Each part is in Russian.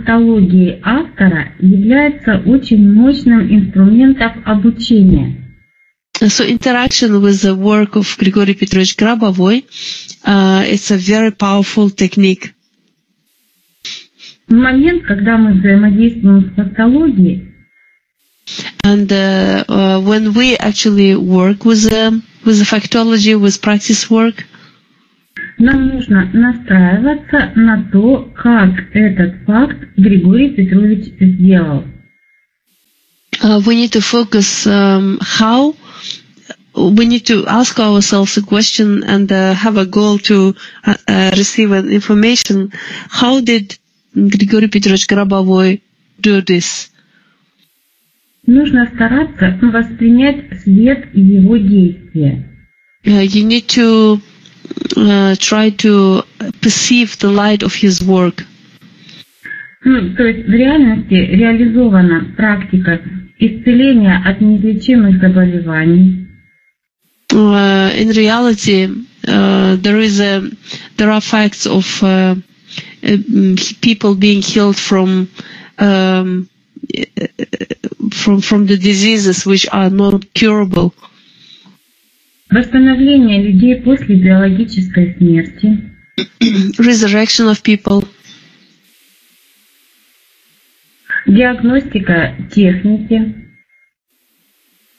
фактологии автора является очень мощным инструментом обучения. So interaction with the work of Grigory Petrovich Grabovoi, uh, it's a very powerful technique. В момент, когда мы взаимодействуем с фактологией, And uh, uh, when we actually work with the, with the factology, with practice work, нам нужно настраиваться на то, как этот факт Григорий Петрович сделал. uh, we need to focus um, how we need to ask ourselves a question and uh, have a goal to uh, uh, receive an information. How did Grigory Petrovich Grabovoi do this? Нужно стараться воспринять свет его действия. Uh, you need to uh, try to perceive the light of his work. Ну, то есть в реальности реализована практика исцеления от неизлечимых заболеваний, Uh, in reality, uh, there is a there are facts of uh, uh, people being healed from um, from from the diseases which are not curable. Восстановление людей после биологической смерти, resurrection of people, диагностика техники,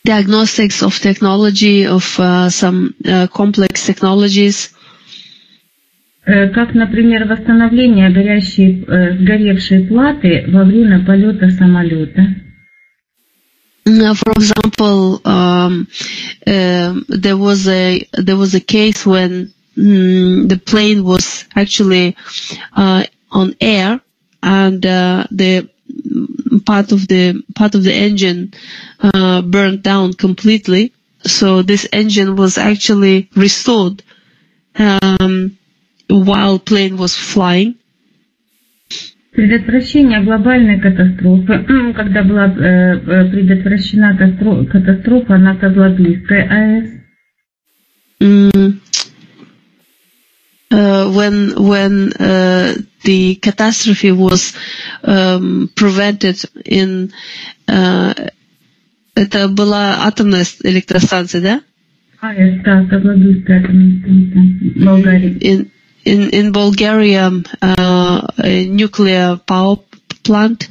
diagnostics of technology of uh, some uh, complex technologies, э, как, например, восстановление горящей, э, сгоревшей платы во время полета самолета, for example, um, um, there was a there was a case when mm, the plane was actually uh, on air and uh, the mm, part of the part of the engine uh, burned down completely. So this engine was actually restored um, while plane was flying. Предотвращение глобальной катастрофы, когда была э, э, предотвращена катастрофа на Козлодуйской АЭС, Mm, uh, when when uh, the catastrophe was um, prevented in uh, это была атомная электростанция, да? АЭС, да, Козлодуйская атомная станция, Болгария. In in in Bulgaria, uh, a nuclear power plant.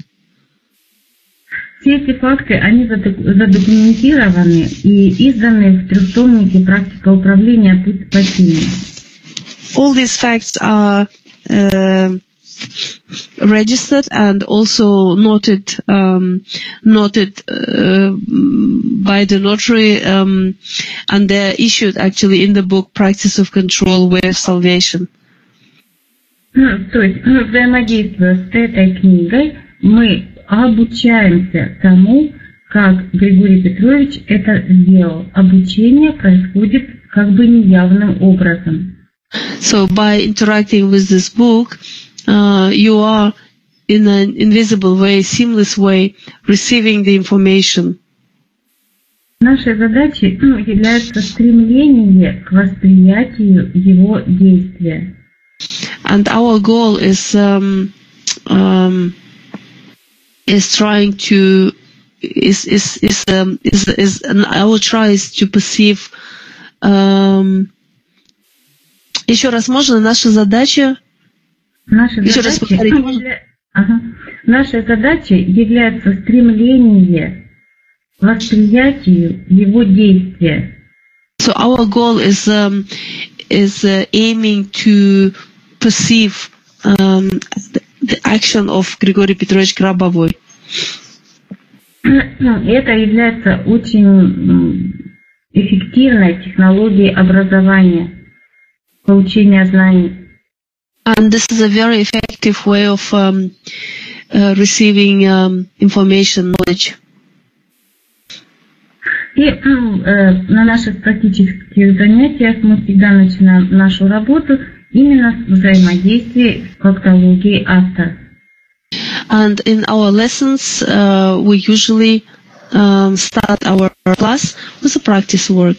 Все эти факты, они задок- задокументированы и изданы в трехтомнике «Практика управления. Путь спасения». All these facts are uh, registered and also noted um, noted uh, by the notary, um, and they're issued actually in the book "Practice of Control: Way of Salvation." Ну, То есть, ну, взаимодействуя с этой книгой, мы обучаемся тому, как Григорий Петрович это сделал. Обучение происходит как бы неявным образом. So by interacting with this book, uh, you are in an invisible way, seamless way, receiving the information. Нашей задачей ну, является стремление к восприятию его действия. and our goal is um, um, is trying to is is is um, is is and our try is to perceive. Um, еще раз можно наша задача Наша Еще раз задача, повторите, ну, можно? явля- Ага. Нашей задачей является стремление к восприятию его действия. so our goal is um, is uh, aiming to perceive um, the, the action of Grigory Petrovich Grabovoi. Ну, Это является очень эффективной технологией образования, получения знаний. And this is a very effective way of um, uh, receiving um, information, knowledge. И э, на наших практических занятиях мы всегда начинаем нашу работу именно с взаимодействия с фактологией автора. And in our lessons, uh, we usually um, start our class with a practice work.